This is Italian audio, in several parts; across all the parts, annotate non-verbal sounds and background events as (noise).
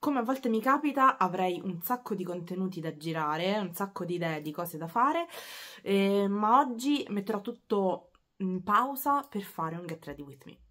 Come a volte mi capita, avrei un sacco di contenuti da girare, un sacco di idee di cose da fare, eh, ma oggi metterò tutto in pausa per fare un Get Ready With Me.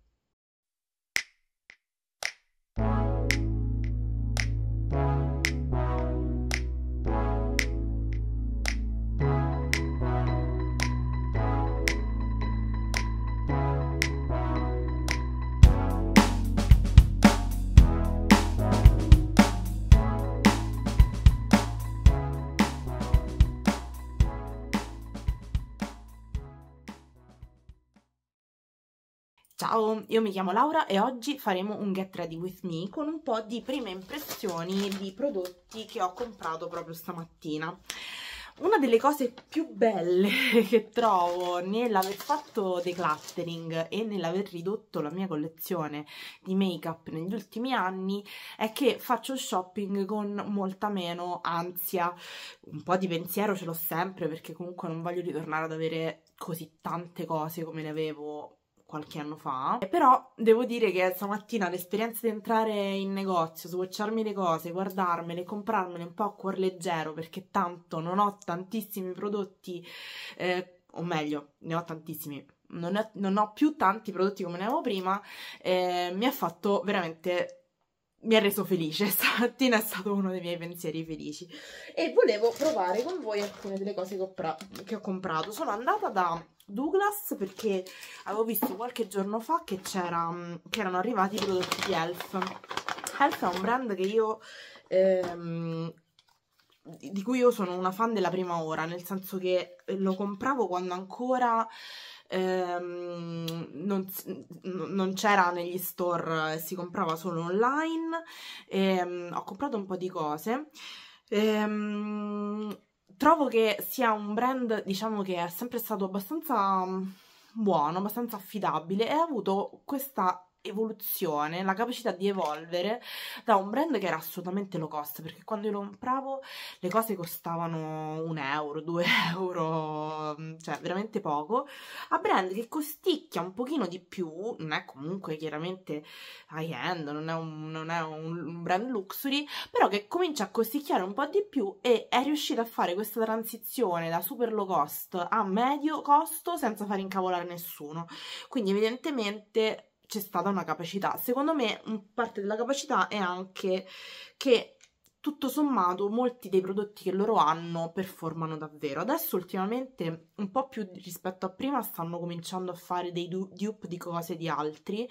Ciao, io mi chiamo Laura e oggi faremo un Get Ready With Me con un po' di prime impressioni di prodotti che ho comprato proprio stamattina. Una delle cose più belle (laughs) che trovo nell'aver fatto decluttering e nell'aver ridotto la mia collezione di make-up negli ultimi anni è che faccio shopping con molta meno ansia. Un po' di pensiero ce l'ho sempre perché comunque non voglio ritornare ad avere così tante cose come ne avevo qualche anno fa. Però devo dire che stamattina l'esperienza di entrare in negozio, swatcharmi le cose, guardarmele, comprarmele un po' a cuor leggero perché tanto non ho tantissimi prodotti, eh, o meglio, ne ho tantissimi. Non, è, non, ho più tanti prodotti come ne avevo prima, eh, mi ha fatto veramente mi ha reso felice, (laughs) stamattina è stato uno dei miei pensieri felici e volevo provare con voi alcune delle cose che ho, che ho comprato. Sono andata da Douglas perché avevo visto qualche giorno fa che, mm, che erano arrivati i prodotti di Elf. Elf è un brand che io... Ehm, di cui io sono una fan della prima ora, nel senso che lo compravo quando ancora ehm, non, non c'era negli store, si comprava solo online. Ehm, ho comprato un po' di cose. Ehm, trovo che sia un brand, diciamo che è sempre stato abbastanza mm, buono, abbastanza affidabile e ha avuto questa evoluzione, la capacità di evolvere da un brand che era assolutamente low cost, perché quando io lo compravo le cose costavano un euro, due (laughs) euro, cioè veramente poco, a brand che costicchia un pochino di più, non è comunque chiaramente high end, non è un, non è un brand luxury, però che comincia a costicchiare un po' di più e è riuscita a fare questa transizione da super low cost a medio costo senza far incavolare nessuno. Quindi evidentemente c'è stata una capacità. Secondo me parte della capacità è anche che tutto sommato molti dei prodotti che loro hanno performano davvero. Adesso ultimamente un po' più rispetto a prima stanno cominciando a fare dei dupe di cose di altri.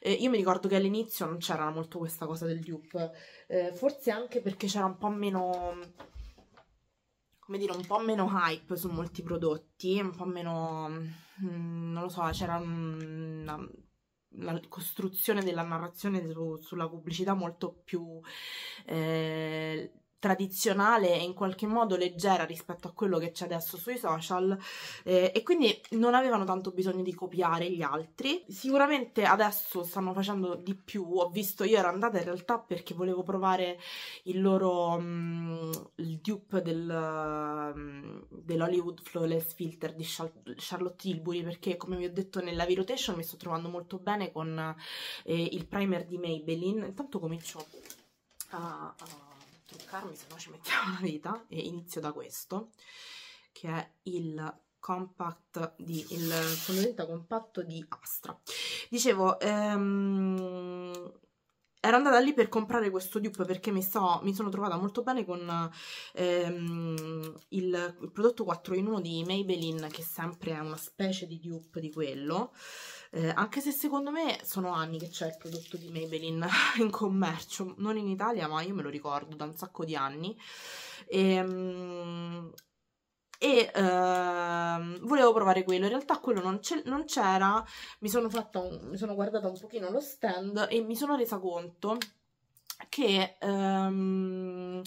Eh, io mi ricordo che all'inizio non c'era molto questa cosa del dupe, eh, forse anche perché c'era un po' meno come dire, un po' meno hype su molti prodotti, un po' meno, mm, non lo so, c'era una la costruzione della narrazione su, sulla pubblicità molto più eh, tradizionale e in qualche modo leggera rispetto a quello che c'è adesso sui social eh, e quindi non avevano tanto bisogno di copiare gli altri. Sicuramente adesso stanno facendo di più, ho visto, io ero andata in realtà perché volevo provare il loro um, il dupe del, um, dell'Hollywood Flawless Filter di Charlotte Tilbury perché come vi ho detto nella V-Rotation mi sto trovando molto bene con eh, il primer di Maybelline. Intanto comincio a, a truccarmi, se no ci mettiamo una vita, e inizio da questo, che è il compact di il fondamenta compatto di Astra. Dicevo, ehm, ero andata lì per comprare questo dupe perché mi, so, mi sono trovata molto bene con ehm, il, il, prodotto 4 in 1 di Maybelline che sempre è una specie di dupe di quello eh, anche se secondo me sono anni che c'è il prodotto di Maybelline (laughs) in commercio, non in Italia ma io me lo ricordo da un sacco di anni e, ehm, e uh, volevo provare quello. In realtà quello non, c'era, mi sono fatta un, mi sono guardata un pochino lo stand e mi sono resa conto che um,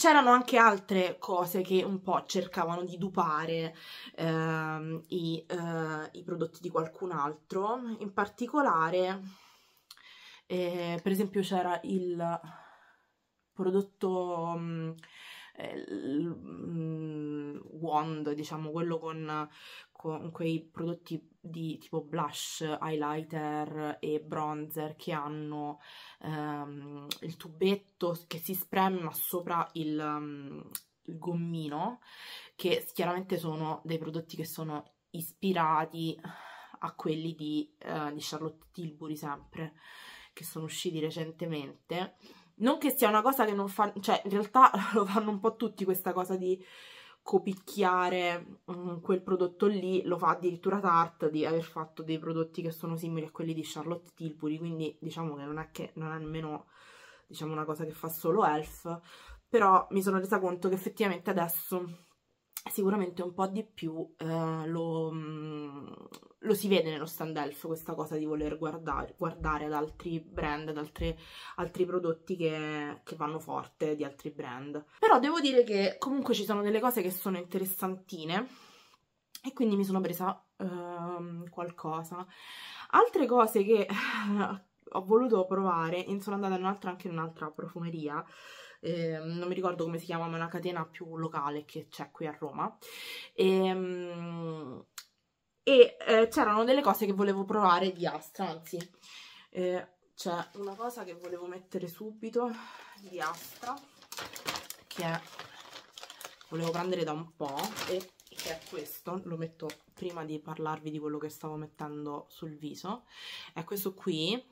c'erano anche altre cose che un po' cercavano di dupare ehm, i, eh, i, prodotti di qualcun altro, in particolare eh, per esempio c'era il prodotto mm, mm, wand, diciamo quello con, con quei prodotti di tipo blush, highlighter e bronzer che hanno ehm, il tubetto che si sprema sopra il, um, il gommino, che chiaramente sono dei prodotti che sono ispirati a quelli di, uh, di Charlotte Tilbury sempre, che sono usciti recentemente. Non che sia una cosa che non fanno, cioè in realtà (laughs) lo fanno un po' tutti questa cosa di copicchiare um, quel prodotto lì, lo fa addirittura Tarte di aver fatto dei prodotti che sono simili a quelli di Charlotte Tilbury, quindi diciamo che non è che non è nemmeno diciamo una cosa che fa solo Elf, però mi sono resa conto che effettivamente adesso sicuramente un po' di più eh, lo, mm, lo, si vede nello stand elf questa cosa di voler guardare, guardare ad altri brand, ad altri, altri prodotti che, che, vanno forte di altri brand. Però devo dire che comunque ci sono delle cose che sono interessantine e quindi mi sono presa uh, qualcosa. Altre cose che (laughs) ho voluto provare, sono andata in anche in un'altra profumeria, eh, non mi ricordo come si chiama, ma è una catena più locale che c'è qui a Roma. Ehm, e, e eh, c'erano delle cose che volevo provare di Astra, anzi, eh, c'è una cosa che volevo mettere subito di Astra, che è, volevo prendere da un po', e che è questo, lo metto prima di parlarvi di quello che stavo mettendo sul viso, è questo qui,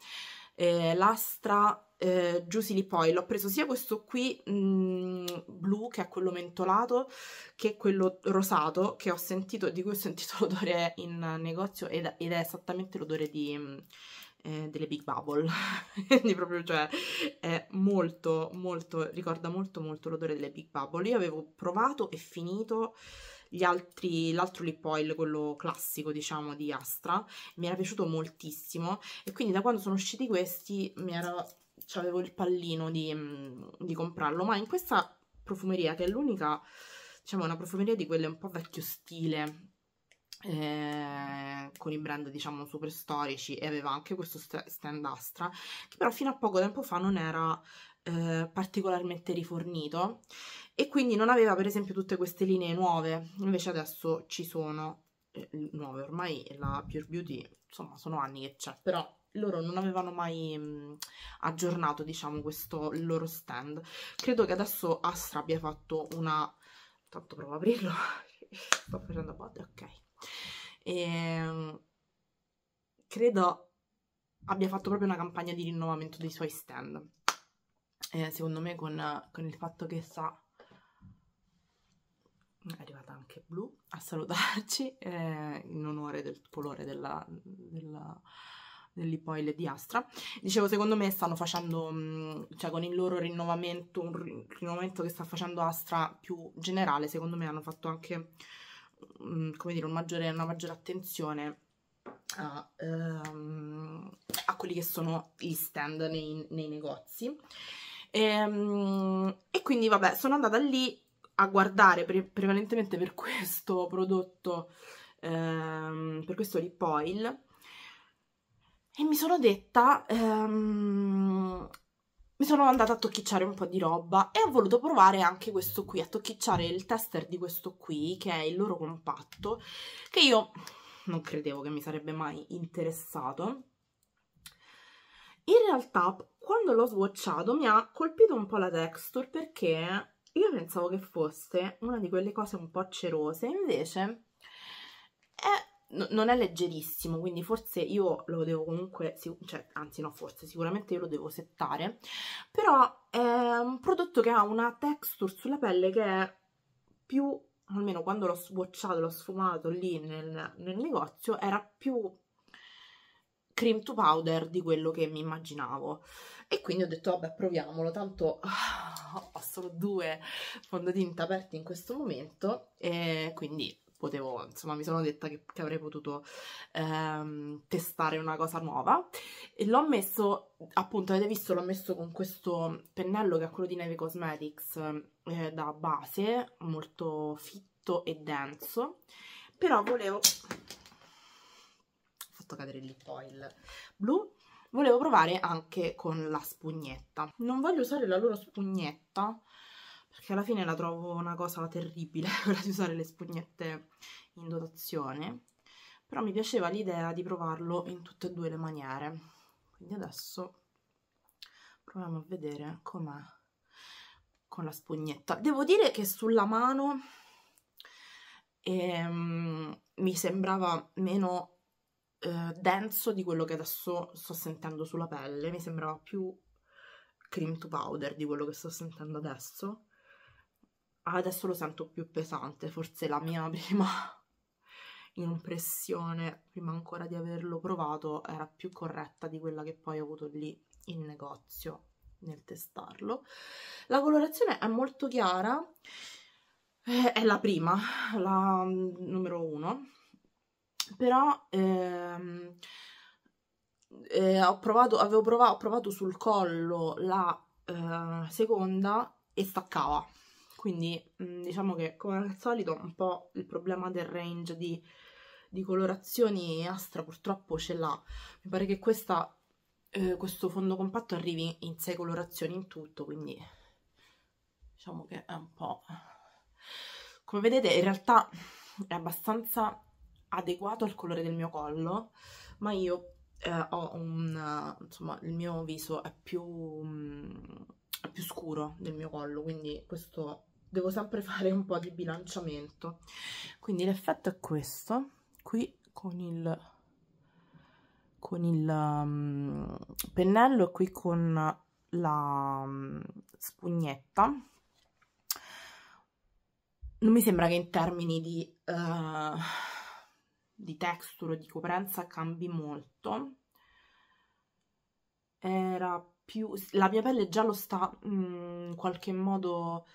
eh, l'Astra eh, Juicy Lip Oil, ho preso sia questo qui mh, mm, blu che è quello mentolato che quello rosato che ho sentito, di cui ho sentito (laughs) l'odore in negozio ed, ed è esattamente l'odore di... Mm, eh, delle Big Bubble. (laughs) Quindi proprio cioè è molto molto ricorda molto molto l'odore delle Big Bubble. Io avevo provato e finito gli altri, l'altro lip oil, quello classico diciamo di Astra, mi era piaciuto moltissimo e quindi da quando sono usciti questi mi era, avevo il pallino di, di comprarlo, ma in questa profumeria che è l'unica, diciamo una profumeria di quelle un po' vecchio stile, eh, con i brand diciamo super storici e aveva anche questo stand Astra che però fino a poco tempo fa non era eh, particolarmente rifornito e quindi non aveva per esempio tutte queste linee nuove, invece adesso ci sono eh, nuove, ormai la Pure Beauty insomma sono anni che c'è, però loro non avevano mai mh, aggiornato diciamo questo loro stand, credo che adesso Astra abbia fatto una, tanto provo a aprirlo, (laughs) sto facendo bode, ok, e, ehm, credo abbia fatto proprio una campagna di rinnovamento dei suoi stand, eh, secondo me con, con il fatto che sa è arrivata anche blu a salutarci eh, in onore del colore della, della, dell'ipoil di Astra. Dicevo, secondo me stanno facendo, mm, cioè con il loro rinnovamento, un rinnovamento che sta facendo Astra più generale, secondo me hanno fatto anche, mm, come dire, un maggiore, una maggiore attenzione a, um, a, quelli che sono gli stand nei, nei negozi. E, um, e quindi, vabbè, sono andata lì a guardare pre prevalentemente per questo prodotto, ehm, per questo lip oil, e mi sono detta, ehm, mi sono andata a tocchicciare un po' di roba e ho voluto provare anche questo qui, a tocchicciare il tester di questo qui, che è il loro compatto, che io non credevo che mi sarebbe mai interessato. In realtà, quando l'ho swatchato mi ha colpito un po' la texture perché io pensavo che fosse una di quelle cose un po' cerose, invece è, no, non è leggerissimo, quindi forse io lo devo comunque, cioè, anzi no, forse sicuramente io lo devo settare, però è un prodotto che ha una texture sulla pelle che è più, almeno quando l'ho swatchato, l'ho sfumato lì nel, nel negozio, era più cream to powder di quello che mi immaginavo. E quindi ho detto vabbè proviamolo tanto oh, ho solo due fondotinta aperti in questo momento e quindi potevo, insomma, mi sono detta che, che avrei potuto ehm, testare una cosa nuova. E l'ho messo, appunto, avete visto, l'ho messo con questo pennello che è quello di Neve Cosmetics eh, da base, molto fitto e denso, però volevo fatto cadere il lip oil blu. Volevo provare anche con la spugnetta. Non voglio usare la loro spugnetta perché alla fine la trovo una cosa terribile (laughs) quella di usare le spugnette in dotazione. Però mi piaceva l'idea di provarlo in tutte e due le maniere. Quindi adesso proviamo a vedere com'è con la spugnetta. Devo dire che sulla mano ehm, mi sembrava meno eh, denso di quello che adesso sto sentendo sulla pelle. Mi sembrava più cream to powder di quello che sto sentendo adesso. Adesso lo sento più pesante forse la mia (laughs) prima impressione prima ancora di averlo provato era più corretta di quella che poi ho avuto lì in negozio nel testarlo. La colorazione è molto chiara. Eh, è la prima la mm, numero uno però ehm, eh, ho provato avevo provato, ho provato sul collo la eh, seconda e staccava. Quindi mm, diciamo che come al solito un po' il problema del range di, di colorazioni Astra purtroppo ce l'ha. Mi pare che questa, eh, questo fondo compatto arrivi in 6 colorazioni in tutto quindi diciamo che è un po' come vedete in realtà è abbastanza adeguato al colore del mio collo ma io eh, ho un insomma il mio viso è più, um, è più scuro del mio collo quindi questo devo sempre (laughs) fare un po' di bilanciamento. Quindi l'effetto è questo qui con il con il um, pennello e qui con la um, spugnetta. Non mi sembra che in termini di, uh, di texture o di coprenza cambi molto era più la mia pelle già lo sta mm, in qualche modo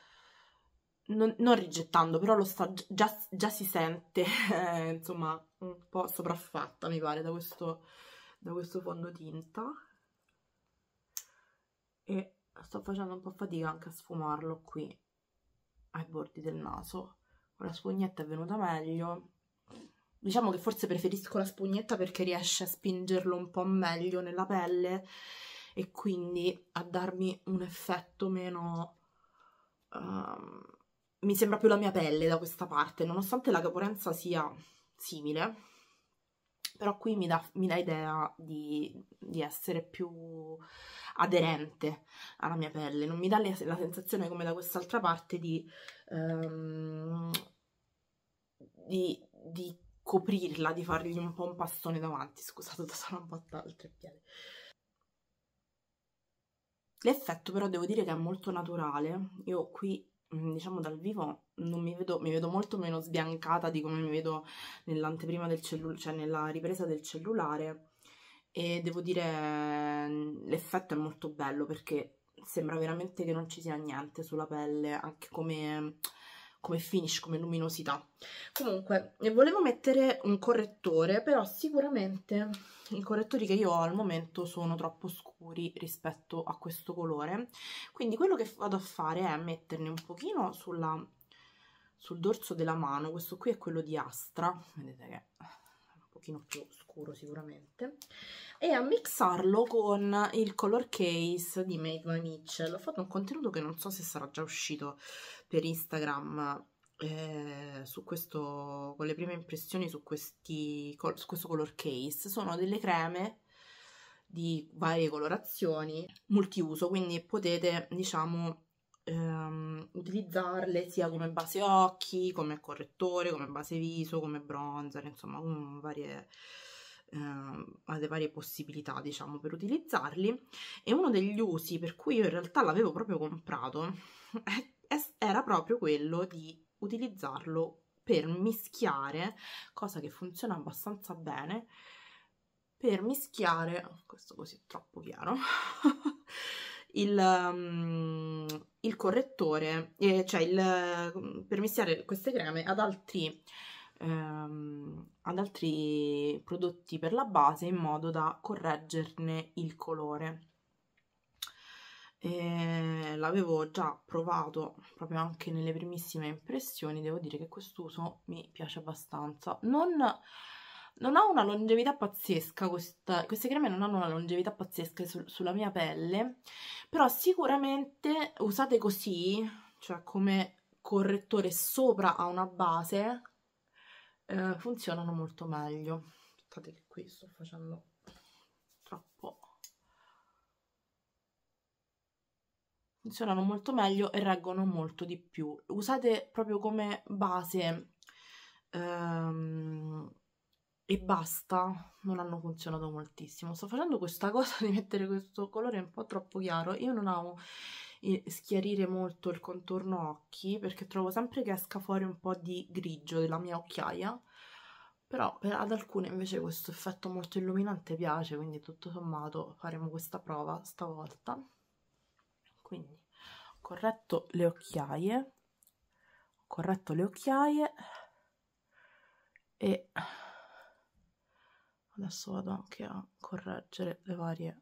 non, non, rigettando, però lo sta, già, già si sente, (laughs) eh, insomma, un po' sopraffatta, mi pare, da questo, da questo fondotinta. E sto facendo un po' fatica anche a sfumarlo qui, ai bordi del naso. Con la spugnetta è venuta meglio. Diciamo che forse preferisco la spugnetta perché riesce a spingerlo un po' meglio nella pelle e quindi a darmi un effetto meno... Um, mi sembra più la mia pelle da questa parte, nonostante la caporenza sia simile, però qui mi dà, mi dà idea di, di, essere più aderente alla mia pelle, non mi dà la sensazione come da quest'altra parte di, um, di, di, coprirla, di fargli un po' un pastone davanti, scusate, (laughs) sono un po' al treppiede. L'effetto però devo dire che è molto naturale, io qui Mm, diciamo dal vivo mi vedo, mi vedo molto meno sbiancata di come mi vedo nell'anteprima del cellulare, cioè nella ripresa del cellulare e devo dire mm, l'effetto è molto bello perché sembra veramente che non ci sia niente sulla pelle, anche come come finish, come luminosità. Comunque, volevo mettere un correttore, però sicuramente i correttori che io ho al momento sono troppo scuri rispetto a questo colore, quindi quello che vado a fare è metterne un pochino sulla, sul dorso della mano, questo qui è quello di Astra, vedete che pochino più scuro sicuramente, e a mixarlo con il color case di Made by Mitchell. Ho fatto un contenuto che non so se sarà già uscito per Instagram eh, su questo, con le prime impressioni su, questi, su questo color case. Sono delle creme di varie colorazioni, multiuso, quindi potete, diciamo, ehm, utilizzarle sia come base occhi, come correttore, come base viso, come bronzer, insomma, varie eh, alle varie possibilità diciamo per utilizzarli. E uno degli usi per cui io in realtà l'avevo proprio comprato (laughs) era proprio quello di utilizzarlo per mischiare cosa che funziona abbastanza bene per mischiare questo così è troppo chiaro (laughs) il, um, il correttore eh, cioè il, per mischiare queste creme ad altri ehm, ad altri prodotti per la base in modo da correggerne il colore. L'avevo già provato proprio anche nelle primissime impressioni, devo dire che quest'uso mi piace abbastanza. Non, non ha una longevità pazzesca, questa, queste creme non hanno una longevità pazzesca su, sulla mia pelle, però sicuramente usate così, cioè come correttore sopra a una base, eh, funzionano molto meglio. Aspettate che qui sto facendo troppo funzionano molto meglio e reggono molto di più. Usate proprio come base ehm, e basta, non hanno funzionato moltissimo. Sto facendo questa cosa (laughs) di mettere questo colore un po' troppo chiaro. Io non amo schiarire molto il contorno occhi perché trovo sempre che esca fuori un po' di grigio della mia occhiaia però per, ad alcune invece questo effetto molto illuminante piace quindi tutto sommato faremo questa prova stavolta quindi ho corretto le occhiaie ho corretto le occhiaie e adesso vado anche a correggere le varie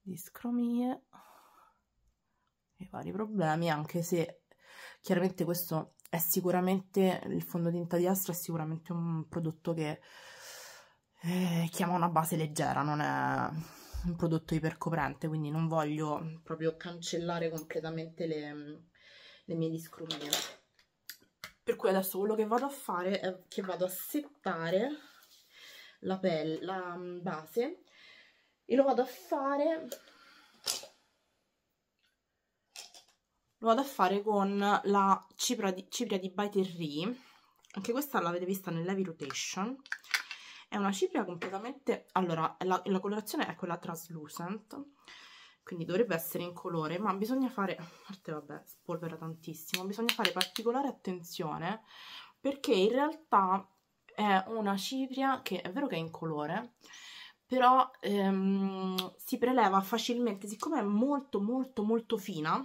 discromie i vari problemi anche se chiaramente questo è sicuramente il fondotinta di Astra è sicuramente un prodotto che eh, chiama una base leggera non è un prodotto ipercoprente quindi non voglio proprio cancellare completamente le, le mie discromie per cui adesso quello che vado a fare è che vado a settare la, pelle, la base e lo vado a fare lo vado a fare con la cipria di, cipria di By Terry anche questa l'avete vista nell'Heavy Rotation. È una cipria completamente allora la, la colorazione è quella translucent quindi dovrebbe essere in colore ma bisogna fare a parte vabbè spolvera tantissimo bisogna fare particolare attenzione perché in realtà è una cipria che è vero che è in colore però ehm, si preleva facilmente, siccome è molto molto molto fina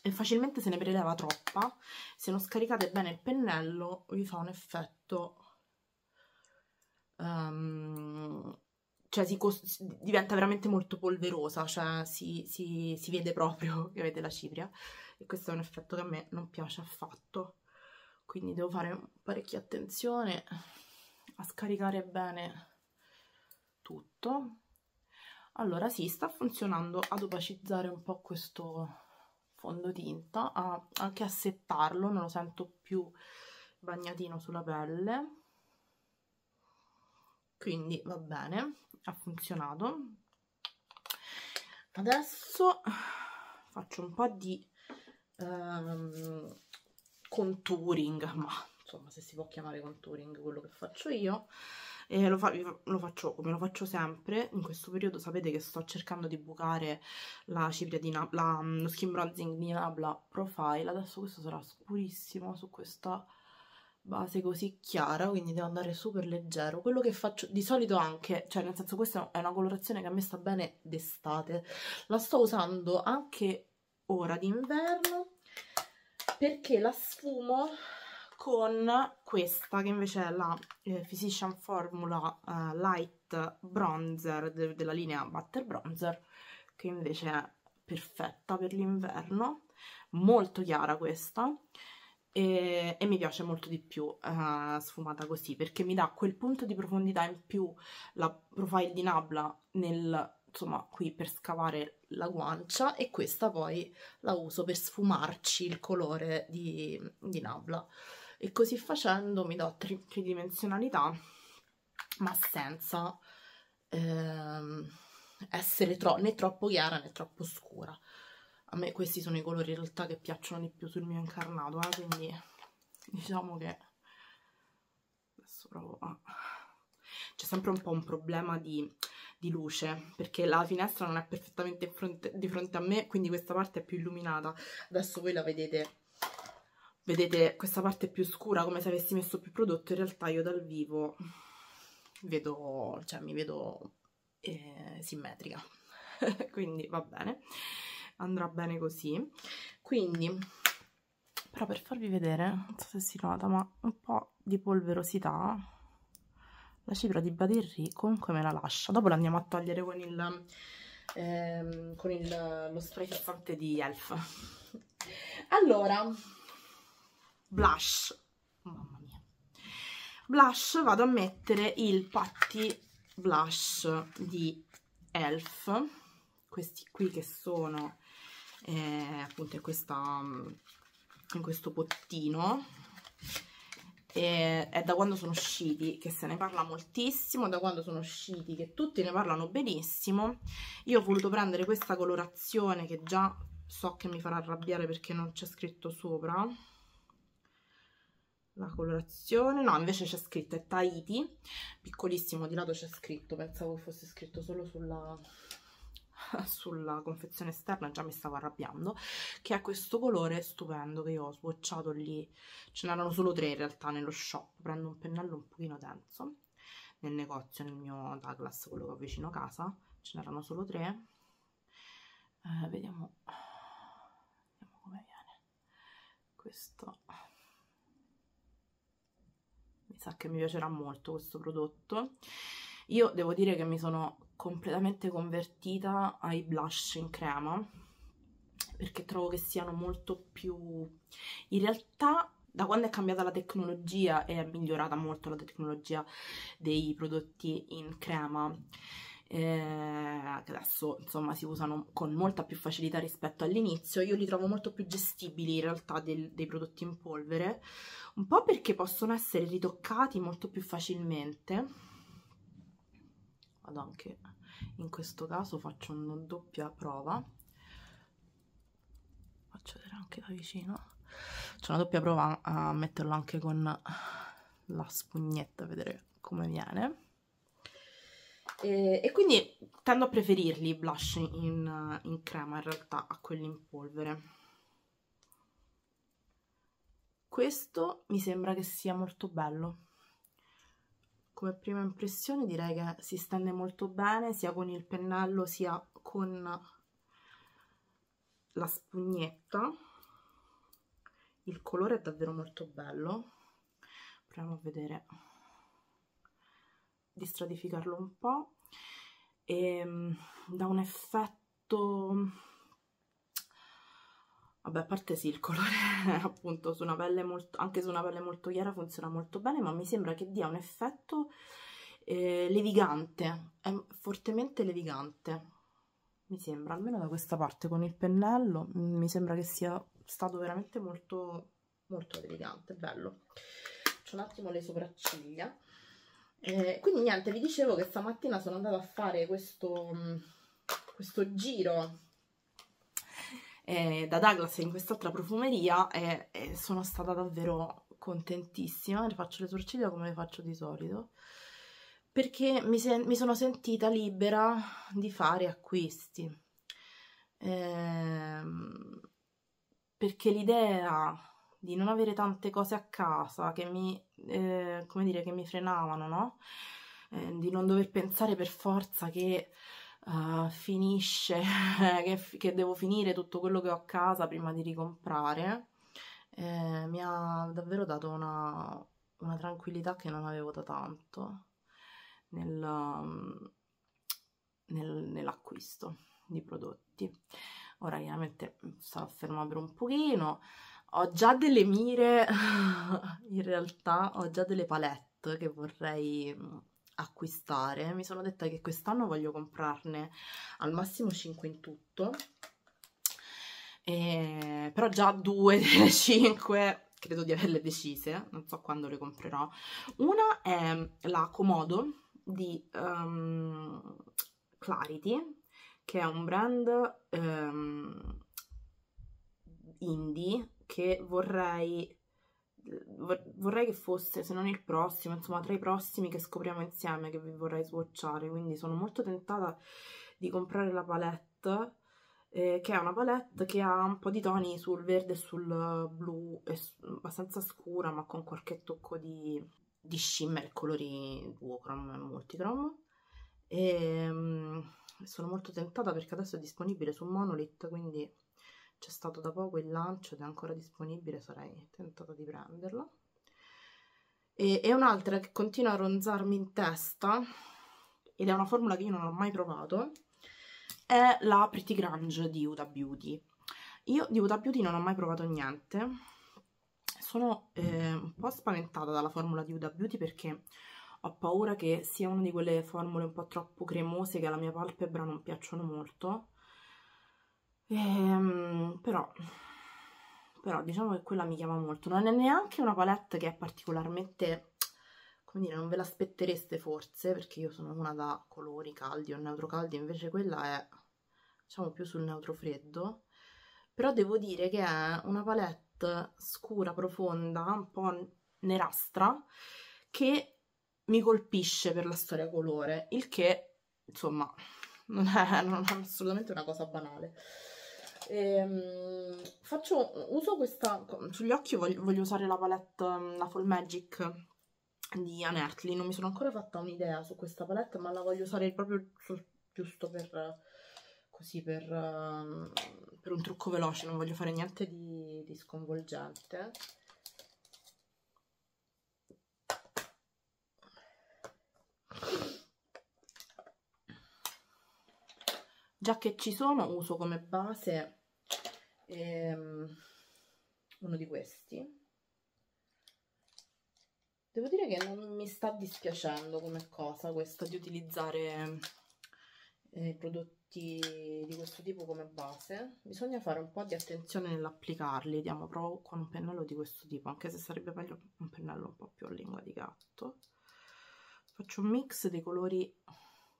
e facilmente se ne preleva troppa, se non scaricate bene il pennello vi fa un effetto, um, cioè si diventa veramente molto polverosa, cioè si, si, si vede proprio (laughs) che avete la cipria. E questo è un effetto che a me non piace affatto, quindi devo fare parecchia attenzione a scaricare bene tutto. Allora sì sta funzionando ad opacizzare un po' questo fondotinta a, anche a settarlo non lo sento più bagnatino sulla pelle. Quindi va bene ha funzionato. Adesso faccio un po' di um, contouring ma insomma se si può chiamare contouring quello che faccio io. E lo, fa, lo, faccio come lo faccio sempre. In questo periodo sapete che sto cercando di bucare la cipria di Nabla lo skin bronzing di Nabla Profile. Adesso questo sarà scurissimo su questa base così chiara quindi devo andare super leggero. Quello che faccio di solito anche cioè nel senso questa è una colorazione che a me sta bene d'estate. La sto usando anche ora d'inverno perché la sfumo con questa che invece è la eh, Physician Formula eh, Light Bronzer de della linea Butter Bronzer che invece è perfetta per l'inverno. Molto chiara questa e, e, mi piace molto di più eh, sfumata così perché mi dà quel punto di profondità in più la profile di Nabla nel insomma qui per scavare la guancia e questa poi la uso per sfumarci il colore di, di Nabla. E così facendo mi do tri tridimensionalità ma senza ehm, essere tro né troppo chiara né troppo scura me questi sono i colori in realtà che piacciono di più sul mio incarnato eh, quindi diciamo che adesso provo a c'è sempre un po' un problema di, di, luce perché la finestra non è perfettamente fronte, di fronte a me quindi questa parte è più illuminata. Adesso voi la vedete vedete questa parte più scura come se avessi messo più prodotto. In realtà io dal vivo vedo cioè mi vedo eh, simmetrica. (laughs) Quindi va bene andrà bene così. Quindi però per farvi vedere non so se si nota ma un po' di polverosità la cipria di Badirri comunque me la lascia. Dopo la andiamo a togliere con il ehm, con il, lo spray fissante di Elf. Allora blush. Mamma mia. Blush vado a mettere il patti blush di elf. Questi qui che sono eh, appunto in, questa, in questo pottino. E è da quando sono usciti che se ne parla moltissimo, da quando sono usciti che tutti ne parlano benissimo. Io ho voluto prendere questa colorazione che già so che mi farà arrabbiare perché non c'è scritto sopra. La colorazione, no invece c'è scritto è Tahiti, piccolissimo di lato c'è scritto, pensavo fosse scritto solo sulla, (laughs) sulla confezione esterna, già mi stavo arrabbiando, che ha questo colore stupendo che io ho swatchato lì, ce n'erano solo tre in realtà nello shop, prendo un pennello un pochino denso, nel negozio, nel mio Douglas, quello che ho vicino casa, ce n'erano solo tre, eh, vediamo, vediamo come viene, questo mi sa che mi piacerà molto questo prodotto. Io devo dire che mi sono completamente convertita ai blush in crema perché trovo che siano molto più... In realtà da quando è cambiata la tecnologia e è migliorata molto la tecnologia dei prodotti in crema. Eh, che adesso insomma si usano con molta più facilità rispetto all'inizio, io li trovo molto più gestibili in realtà del, dei prodotti in polvere, un po' perché possono essere ritoccati molto più facilmente, vado anche in questo caso faccio una doppia prova, faccio vedere anche da vicino, faccio una doppia prova a metterlo anche con la spugnetta, a vedere come viene e, e quindi tendo a preferirli i blush in, in crema in realtà a quelli in polvere. Questo mi sembra che sia molto bello. Come prima impressione direi che si stende molto bene sia con il pennello sia con la spugnetta. Il colore è davvero molto bello. Proviamo a vedere di stratificarlo un po' e um, da un effetto vabbè a parte sì il colore (laughs) appunto su molto anche su una pelle molto chiara funziona molto bene ma mi sembra che dia un effetto eh, levigante è fortemente levigante. Mi sembra almeno da questa parte con il pennello mi sembra che sia stato veramente molto molto levigante bello. Faccio un attimo le sopracciglia. Eh, quindi niente, vi dicevo che stamattina sono andata a fare questo, mm, questo giro eh, da Douglas in quest'altra profumeria e, e, sono stata davvero contentissima. Le faccio le sopracciglia come le faccio di solito perché mi, mi sono sentita libera di fare acquisti. Eh, perché l'idea di non avere tante cose a casa che mi, eh, come dire, che mi frenavano, no? Eh, di non dover pensare per forza che uh, finisce, (laughs) che, che, devo finire tutto quello che ho a casa prima di ricomprare, eh, mi ha davvero dato una, una, tranquillità che non avevo da tanto nel, um, nel, nell'acquisto di prodotti. Ora chiaramente sto a fermare per un pochino, ho già delle mire, (laughs) in realtà ho già delle palette che vorrei mm, acquistare. Mi sono detta che quest'anno voglio comprarne al massimo 5 in tutto. E... Però già due (laughs) delle 5 credo di averle decise, non so quando le comprerò. Una è la Komodo di um, Clarity, che è un brand um, indie che vorrei vorrei che fosse, se non il prossimo, insomma tra i prossimi che scopriamo insieme che vi vorrei swatchare, quindi sono molto tentata di comprare la palette eh, che è una palette che ha un po' di toni sul verde e sul blu, è abbastanza scura ma con qualche tocco di, di shimmer, colori duochrome e multichrome e um, sono molto tentata perché adesso è disponibile su Monolith, quindi c'è stato da poco il lancio ed è ancora disponibile, sarei tentata di prenderlo. E, e un'altra che continua a ronzarmi in testa, ed è una formula che io non ho mai provato, è la Pretty Grange di Uda Beauty. Io di Uda Beauty non ho mai provato niente, sono eh, un po' spaventata dalla formula di Uda Beauty perché ho paura che sia una di quelle formule un po' troppo cremose che alla mia palpebra non piacciono molto Ehm, però però diciamo che quella mi chiama molto. Non è neanche una palette che è particolarmente, come dire, non ve l'aspettereste forse, perché io sono una da colori caldi o neutro caldi, invece quella è, diciamo, più sul neutro freddo. Però devo dire che è una palette scura, profonda, un po' nerastra, che mi colpisce per la storia colore, il che, insomma, (laughs) non è, non è assolutamente una cosa banale. Ehm, faccio, uso questa, sugli occhi voglio, voglio, usare la palette, la Full Magic di Anertli, non mi sono ancora fatta un'idea su questa palette, ma la voglio usare proprio giusto per, così, per, per un trucco veloce, non voglio fare niente di, di sconvolgente. già che ci sono uso come base ehm, uno di questi. Devo dire che non mi sta dispiacendo come cosa questa di utilizzare eh, prodotti di questo tipo come base. Bisogna fare un po' di attenzione nell'applicarli diamo provo con un pennello di questo tipo anche se sarebbe meglio un pennello un po' più a lingua di gatto. Faccio un mix dei colori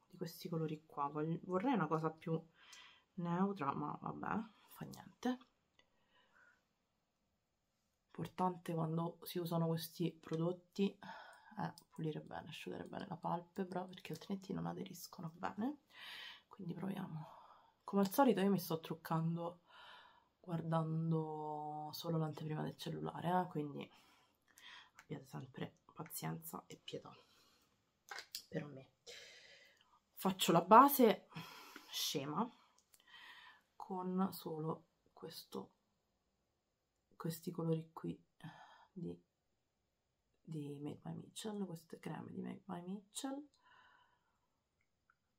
di questi colori qua. Vorrei una cosa più neutra ma vabbè fa niente. Importante quando si usano questi prodotti è pulire bene asciugare bene la palpebra perché altrimenti non aderiscono bene. Quindi proviamo. Come al solito io mi sto truccando guardando solo l'anteprima del cellulare eh? quindi abbiate sempre pazienza e pietà per me. Faccio la base scema con solo questo questi colori qui di, di Made by Mitchell queste creme di Made by Mitchell.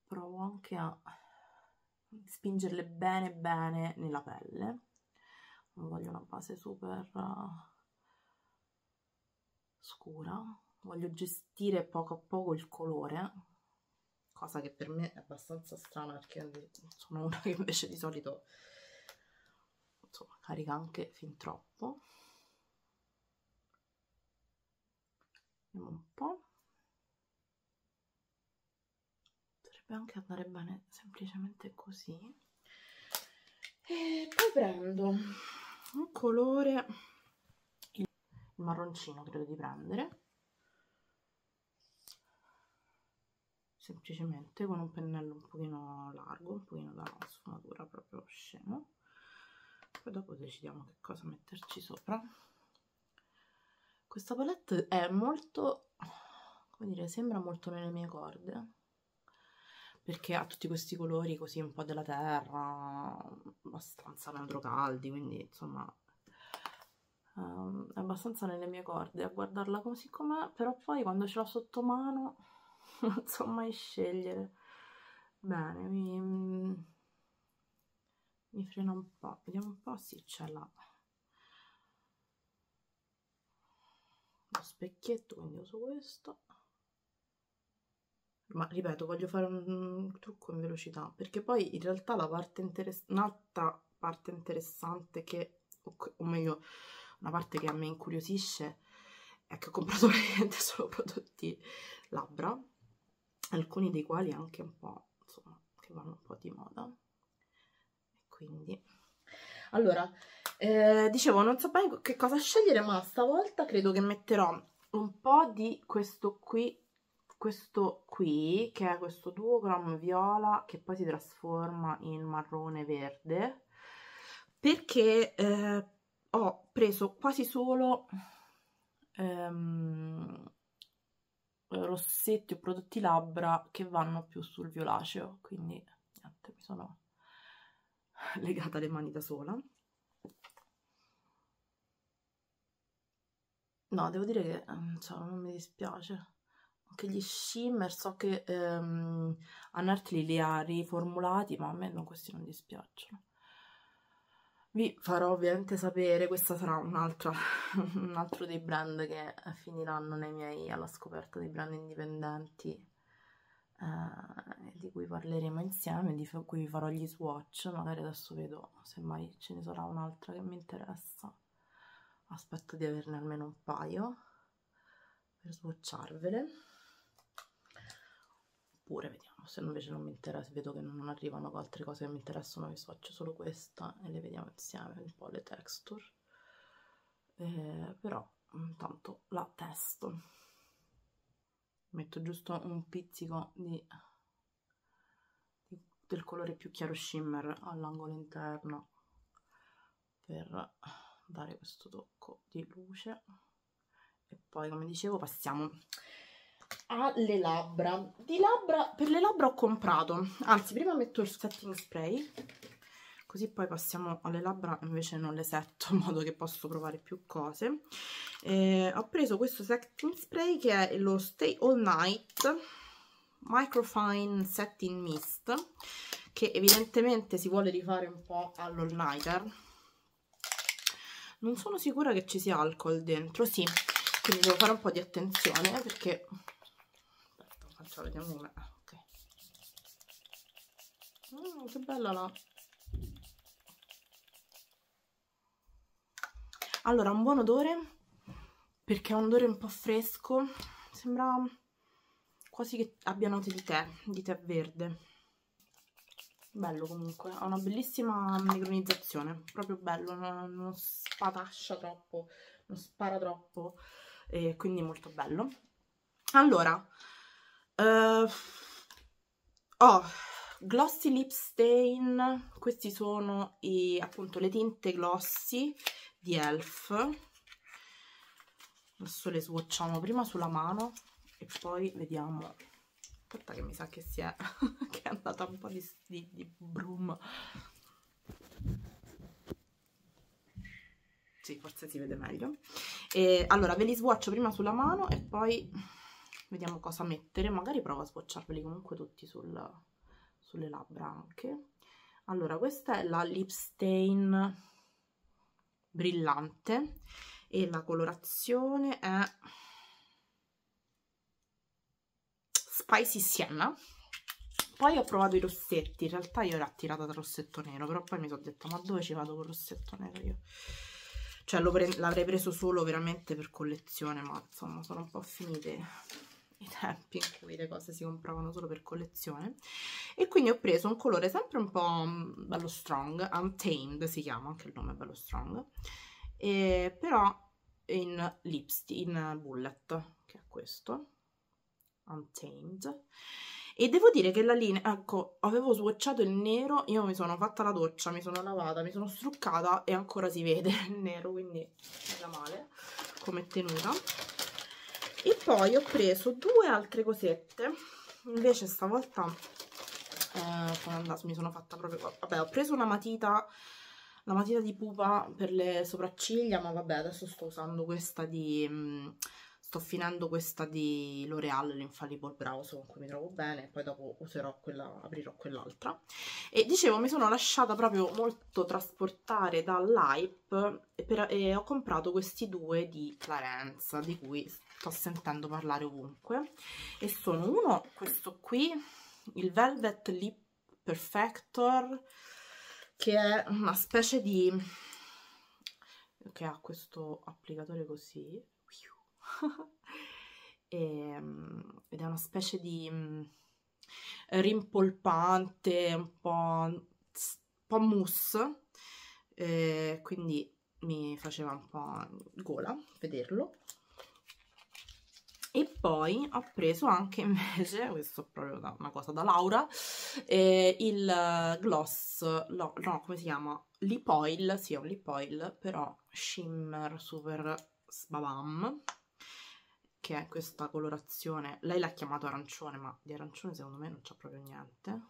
Provo anche a spingerle bene bene nella pelle. Non voglio una base super scura. Voglio gestire poco a poco il colore cosa che per me è abbastanza strana perché sono una che invece di solito insomma carica anche fin troppo. Vediamo un po' potrebbe anche andare bene semplicemente così. E poi prendo un colore il marroncino credo di prendere semplicemente con un pennello un pochino largo, un pochino da sfumatura proprio scemo. Poi dopo decidiamo che cosa metterci sopra. Questa palette è molto, come dire, sembra molto nelle mie corde, perché ha tutti questi colori così un po' della terra, abbastanza neutro caldi, quindi insomma um, è abbastanza nelle mie corde a guardarla così com'è, però poi quando ce l'ho sotto mano (laughs) non so mai scegliere. Bene mi, mi frena un po' vediamo un po' sì c'è la lo specchietto quindi uso questo. Ma ripeto voglio fare un, trucco in velocità perché poi in realtà la parte interessante un'altra parte interessante che o, meglio una parte che a me incuriosisce è che ho comprato (laughs) praticamente solo prodotti labbra alcuni dei quali anche un po', insomma, che vanno un po' di moda. Quindi... Allora, eh, dicevo, non so bene che cosa scegliere, ma stavolta credo che metterò un po' di questo qui, questo qui, che è questo duochrome viola, che poi si trasforma in marrone verde, perché eh, ho preso quasi solo... Ehm, rossetti o prodotti labbra che vanno più sul violaceo, quindi niente, mi sono (laughs) legata le mani da sola. No, devo dire che cioè, non mi dispiace. Anche gli shimmer so che ehm, Anertli li ha riformulati, ma a me non, questi non dispiacciono. Vi farò ovviamente sapere, questo sarà un altro, (laughs) un altro dei brand che finiranno nei miei alla scoperta dei brand indipendenti eh, di cui parleremo insieme, di cui vi farò gli swatch, magari adesso vedo se mai ce ne sarà un'altra che mi interessa. aspetto di averne almeno un paio per swatcharvele oppure vediamo se invece non mi interessa vedo che non arrivano altre cose che mi interessano vi swatcho solo questa e le vediamo insieme un po' le texture. Eh, però intanto la testo. Metto giusto un pizzico di, di, del colore più chiaro shimmer all'angolo interno per dare questo tocco di luce. E poi come dicevo passiamo alle labbra. Di labbra per le labbra ho comprato anzi prima metto il setting spray così poi passiamo alle labbra invece non le setto (laughs) in modo che posso provare più cose. Eh, ho preso questo setting spray che è lo Stay All Night Microfine Setting Mist che evidentemente si vuole rifare un po' all'all nighter. Non sono sicura che ci sia alcol dentro sì quindi devo fare un po' di attenzione perché faccio vediamo come ok. Mm, che bella la allora un buon odore perché ha un odore un po' fresco. Sembra quasi che abbia note di tè di tè verde. Bello comunque ha una bellissima micronizzazione proprio bello non, non spatascia troppo non spara troppo e quindi molto bello. Allora uh, ho glossy lip stain questi sono i, appunto le tinte glossy di Elf. Adesso le swatchiamo prima sulla mano e poi vediamo. Aspetta che mi sa che si è (laughs) che è andata un po' di, di, di broom. Sì forse si vede meglio. E allora ve li swatcho prima sulla mano e poi vediamo cosa mettere magari provo a swatcharveli comunque tutti sul, sulle labbra anche. Allora questa è la lip stain brillante e la colorazione è Spicy Sienna. Poi ho provato i rossetti in realtà io ero attirata dal rossetto nero però poi mi sono detta ma dove ci vado con il rossetto nero io? Cioè l'avrei preso solo veramente per collezione ma insomma sono un po' finite (laughs) i tempi in cui le cose si compravano solo per collezione. E quindi ho preso un colore sempre un po' mm, bello strong Untamed si chiama, anche il nome è bello strong e, però in lipstick, in bullet che è questo Untamed. E devo dire che la linea, ecco, avevo swatchato il nero, io mi sono fatta la doccia, mi sono lavata, mi sono struccata e ancora si vede il nero, quindi non male come tenuta e poi ho preso due altre cosette. Invece stavolta eh, sono andata, mi sono fatta proprio vabbè ho preso una matita la matita di pupa per le sopracciglia ma vabbè adesso sto usando questa di mh, sto finendo questa di L'Oreal l'Infallible Brows con cui mi trovo bene poi dopo userò quella, aprirò quell'altra. E dicevo mi sono lasciata proprio molto trasportare dall'hype e, e ho comprato questi due di Clarence di cui sto sentendo parlare ovunque. E sono uno questo qui il Velvet Lip Perfector che è una specie di che ha questo applicatore così (laughs) e, ehm, ed è una specie di mm, rimpolpante un po', un po mousse eh, quindi mi faceva un po' gola vederlo e poi ho preso anche invece, (laughs) questo è proprio da, una cosa da Laura, eh, il gloss, no, no, come si chiama? Lip oil, sì è lip oil, però shimmer super sbabam, che è questa colorazione, lei l'ha chiamato arancione, ma di arancione secondo me non c'è proprio niente,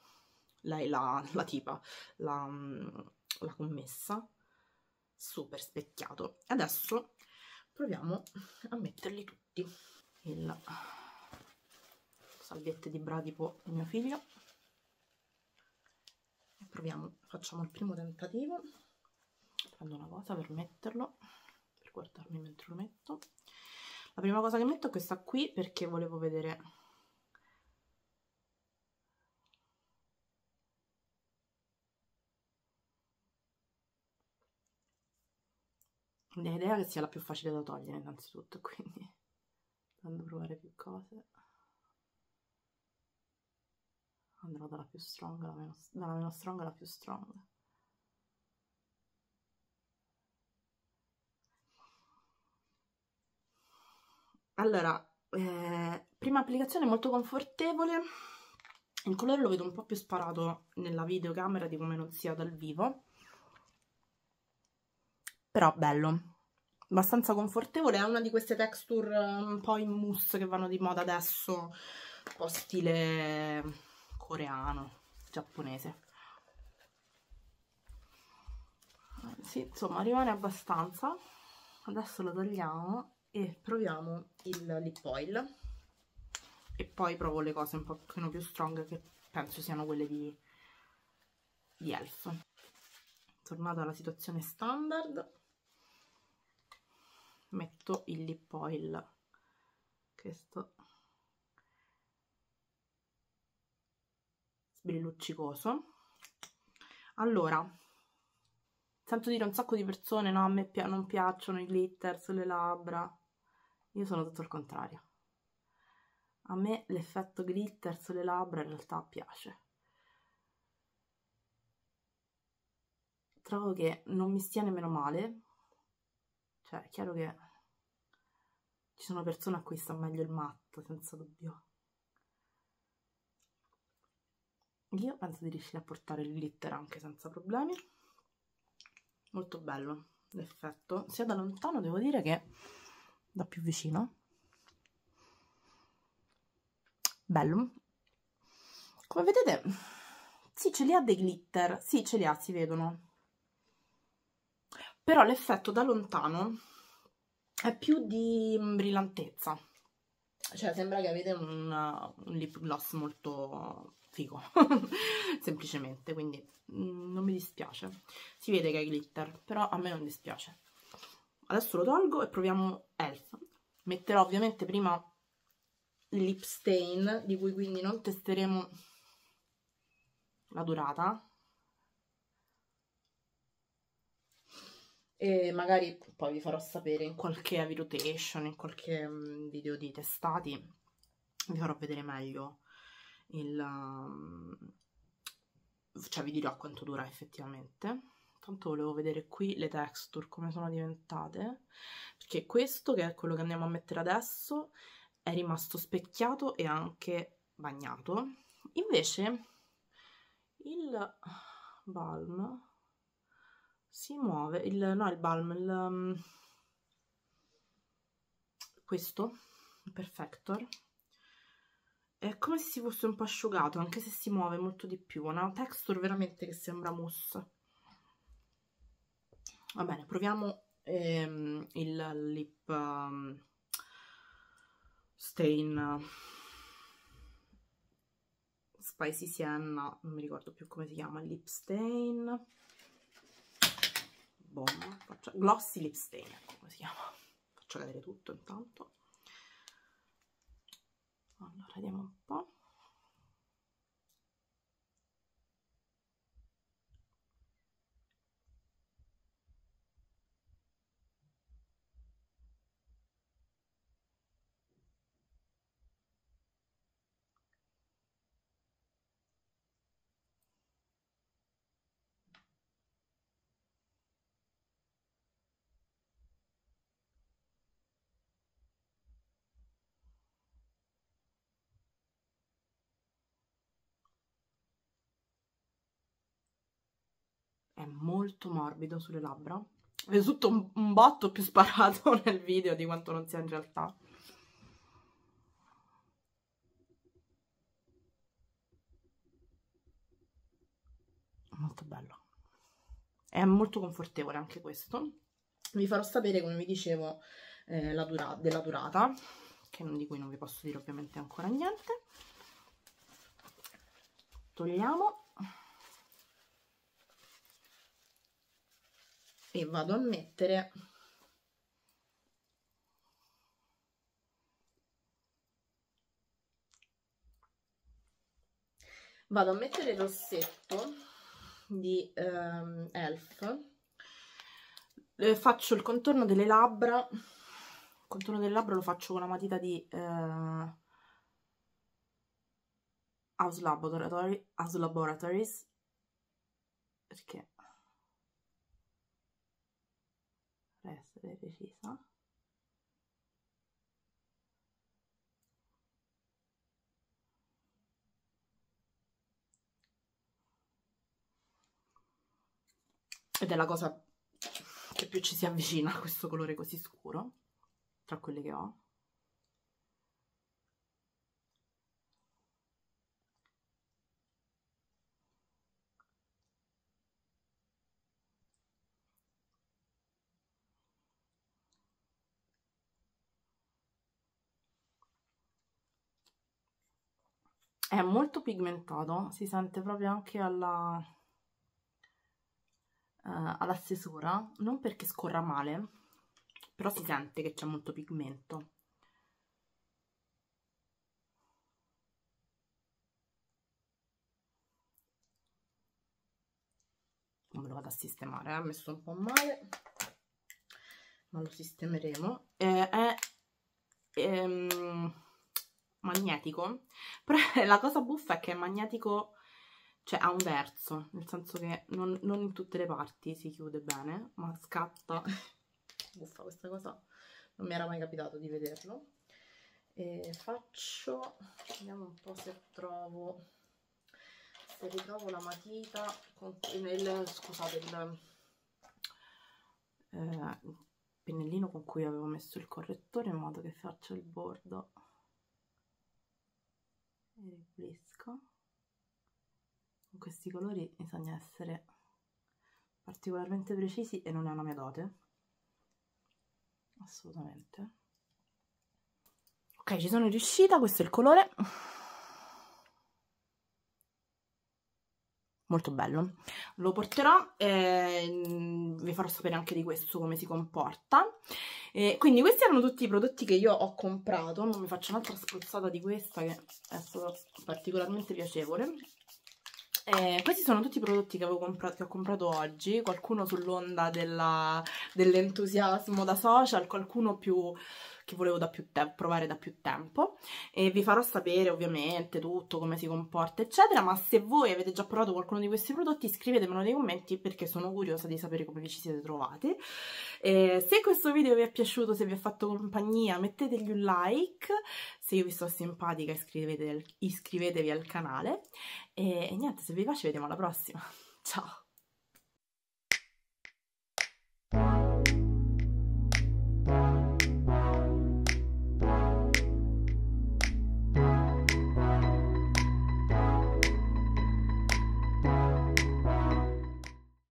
lei la, (laughs) la tipa, la, la commessa, super specchiato. Adesso proviamo a metterli tutti. Il salviette di bradipo di mio figlio e proviamo facciamo il primo tentativo. Prendo una cosa per metterlo per guardarmi mentre lo metto la prima cosa che metto è questa qui perché volevo vedere Mia idea è che sia la più facile da togliere innanzitutto, (laughs) quindi andando a provare più cose. Andrò dalla più strong alla meno, dalla meno strong alla più strong. Allora, eh, prima applicazione molto confortevole, il colore lo vedo un po' più sparato nella videocamera di come non sia dal vivo, però bello, abbastanza confortevole, è una di queste texture un po' in mousse che vanno di moda adesso, un po' stile coreano, giapponese. Sì, insomma, rimane abbastanza. Adesso lo togliamo e proviamo il lip oil. E poi provo le cose un pochino più strong che penso siano quelle di, di Elf. Tornata alla situazione standard metto il lip oil. Questo. Sbrilluccicoso. Allora sento dire un sacco di persone no? A me non piacciono i glitter sulle labbra io sono tutto il contrario. A me l'effetto glitter sulle labbra in realtà piace. Trovo che non mi stia nemmeno male. Cioè, è chiaro che ci sono persone a cui sta meglio il matto, senza dubbio. Io penso di riuscire a portare il glitter anche senza problemi. Molto bello l'effetto. Sia da lontano devo dire che da più vicino. Bello. Come vedete sì ce li ha dei glitter. Sì ce li ha si vedono. Però l'effetto da lontano è più di brillantezza. Cioè sembra che avete un, un lip gloss molto figo. (laughs) Semplicemente quindi mm, non mi dispiace. Si vede che è glitter però a me non dispiace adesso lo tolgo e proviamo Elf metterò ovviamente prima il lip stain di cui quindi non testeremo la durata. E magari poi vi farò sapere in qualche heavy rotation, in qualche mm, video di testati vi farò vedere meglio il um, cioè vi dirò quanto dura effettivamente tanto volevo vedere qui le texture come sono diventate perché questo che è quello che andiamo a mettere adesso è rimasto specchiato e anche bagnato. Invece il balm si muove il, no il balm il, um, questo il perfector è come se si fosse un po' asciugato anche se si muove molto di più una texture veramente che sembra mousse va bene proviamo ehm, il lip um, stain spicy sienna non mi ricordo più come si chiama lip stain. Boom. Faccio, glossy lip stain ecco come si chiama. Faccio cadere tutto intanto. Allora vediamo un po' è molto morbido sulle labbra. Tutto un, un botto più sparato (laughs) nel video di quanto non sia in realtà. Molto bello. È molto confortevole anche questo. Vi farò sapere come vi dicevo eh, la dura della durata che non, di cui non vi posso dire ovviamente ancora niente. Togliamo e vado a mettere vado a mettere il rossetto di um, Elf. Eh, faccio il contorno delle labbra. Il contorno delle labbra lo faccio con la matita di eh, House, Laboratory, House Laboratories. Perché per essere precisa? Ed è la cosa che più ci si avvicina a questo colore così scuro tra quelle che ho è molto pigmentato si sente proprio anche alla uh, alla stesura, non perché scorra male, però si sente che c'è molto pigmento. Me lo vado a sistemare, ha eh? messo un po' male, ma lo sistemeremo. Eh, è ehm, magnetico, però (laughs) la cosa buffa è che è magnetico cioè ha un verso, nel senso che non, non in tutte le parti si chiude bene, ma scatta. (laughs) Buffa questa cosa, non mi era mai capitato di vederlo. E faccio, vediamo un po' se trovo, se ritrovo la matita, con, nel, scusate, il, eh, il pennellino con cui avevo messo il correttore in modo che faccia il bordo e ripulisco con questi colori bisogna essere particolarmente precisi e non è una mia dote. Assolutamente. Ok ci sono riuscita questo è il colore molto bello. Lo porterò e vi farò sapere anche di questo come si comporta. E quindi questi erano tutti i prodotti che io ho comprato. Non mi faccio un'altra spruzzata di questa che è stata particolarmente piacevole. Eh, questi sono tutti i prodotti che, comprato, che ho comprato oggi, qualcuno sull'onda dell'entusiasmo da social, qualcuno più che volevo da provare da più tempo. E vi farò sapere ovviamente tutto, come si comporta eccetera, ma se voi avete già provato qualcuno di questi prodotti scrivetemelo nei commenti perché sono curiosa di sapere come vi ci siete trovati. E se questo video vi è piaciuto, se vi ha fatto compagnia mettetegli un like, se io vi sto simpatica iscrivetevi, al canale. E, e niente, se vi ci vediamo alla prossima, (laughs) ciao!